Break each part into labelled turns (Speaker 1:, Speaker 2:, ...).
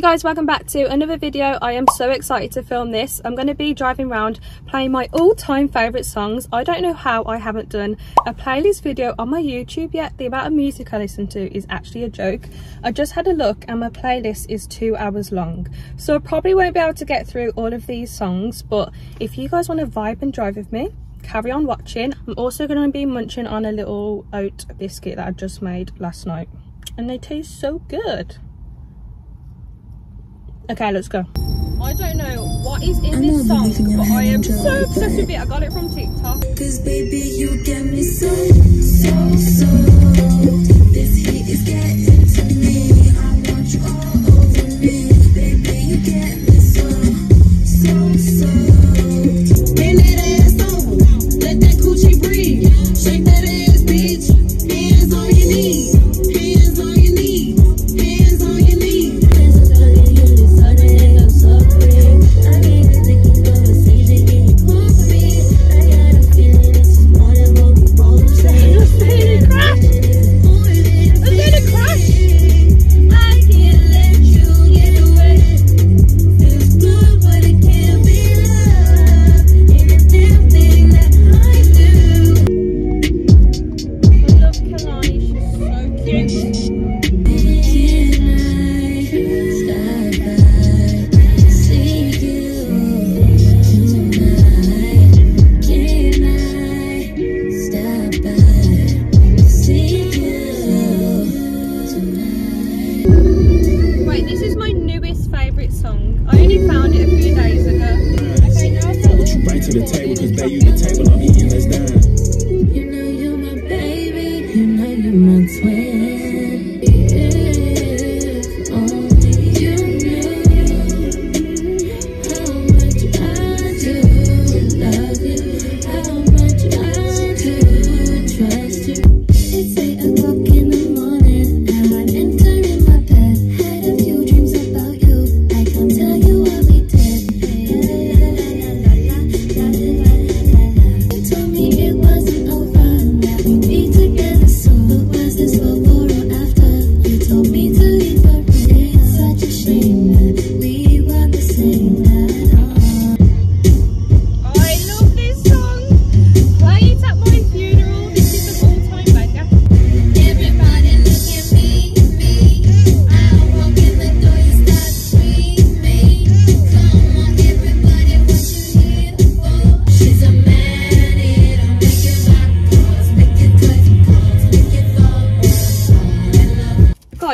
Speaker 1: Hey guys, welcome back to another video. I am so excited to film this. I'm going to be driving around playing my all-time favourite songs. I don't know how I haven't done a playlist video on my YouTube yet. The amount of music I listen to is actually a joke. I just had a look and my playlist is two hours long. So I probably won't be able to get through all of these songs, but if you guys want to vibe and drive with me, carry on watching. I'm also going to be munching on a little oat biscuit that I just made last night. And they taste so good. Okay, let's go. I don't know what is in this song, but I am so obsessed with it. I got it from TikTok.
Speaker 2: Cause baby, you get me so, so, so.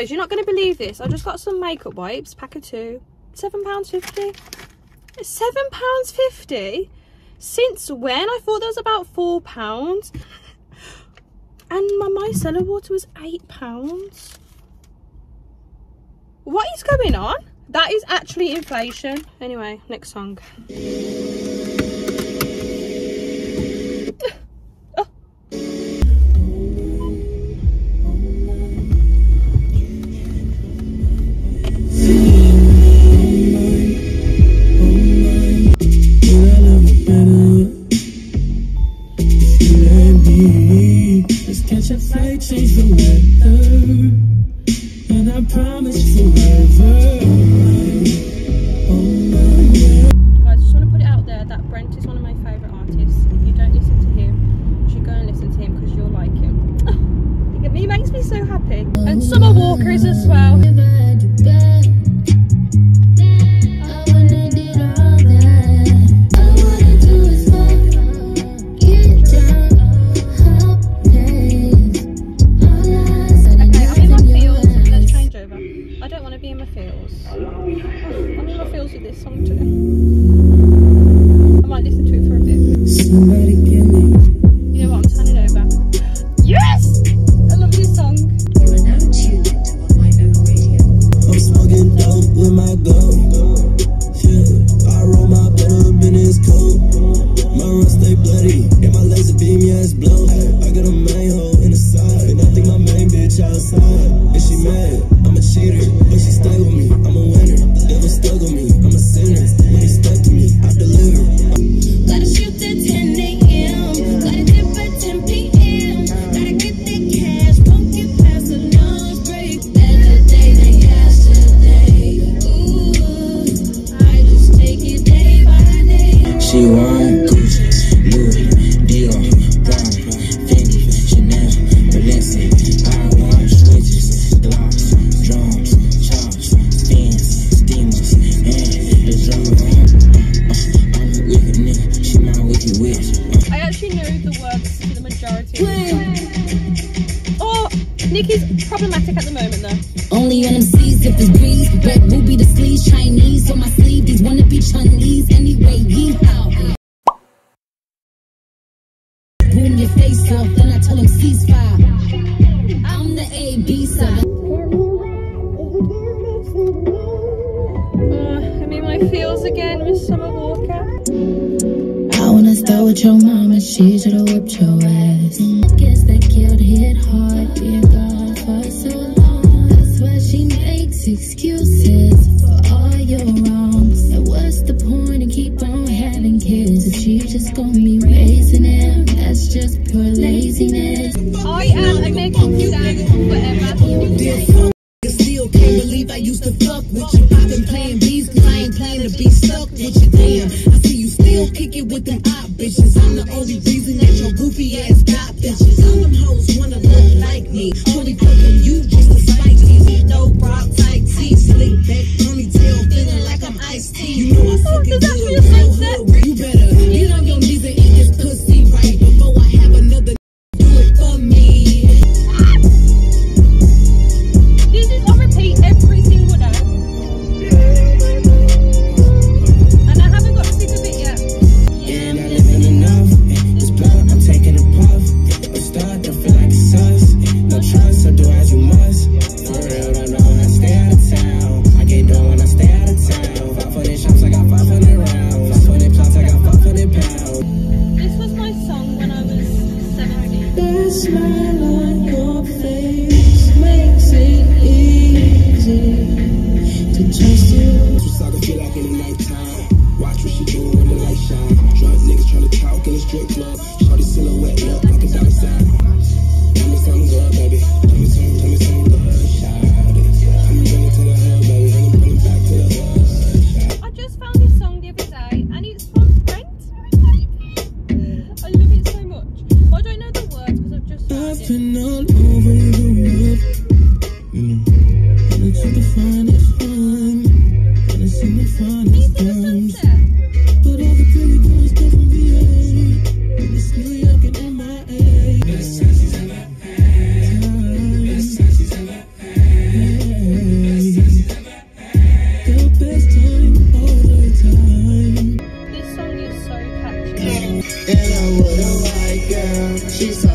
Speaker 1: Guys, you're not going to believe this. I just got some makeup wipes, pack of two. £7.50. £7.50? Since when? I thought that was about £4. And my micellar water was £8. What is going on? That is actually inflation. Anyway, next song.
Speaker 3: if I change the weather And I promise forever.
Speaker 1: Guys, just want to put it out there that Brent is
Speaker 3: one of
Speaker 1: my favourite artists. If you don't listen to him, should go and listen to him because you'll like him. Makes me so happy. And Summer Walker is as well. to this song too. problematic at the moment though.
Speaker 2: Only MCs if it's breeze. Red ruby the sleeves, Chinese on my sleeve. These wanna be Chinese anyway. Yeehaw. Boom your face off, then I tell them ceasefire. I'm the AB
Speaker 1: side. Uh, I my feels again with Summer Walker
Speaker 2: wanna start with your mama, she should've whipped your ass. Guess that killed hit hard,
Speaker 3: with them op bitches. I'm the only reason that your goofy ass got bitches. All them hoes wanna look like me. She's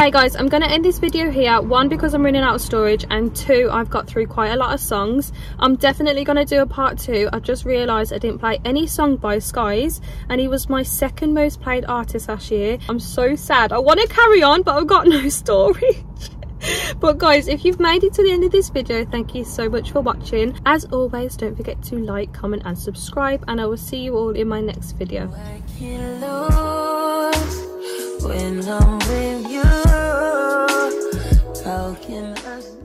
Speaker 1: Okay guys, I'm going to end this video here. One, because I'm running out of storage and two, I've got through quite a lot of songs. I'm definitely going to do a part two. I just realised I didn't play any song by Skies and he was my second most played artist last year. I'm so sad. I want to carry on but I've got no storage. but guys if you've made it to the end of this video thank you so much for watching as always don't forget to like comment and subscribe and i will see you all in my next video
Speaker 4: broken. us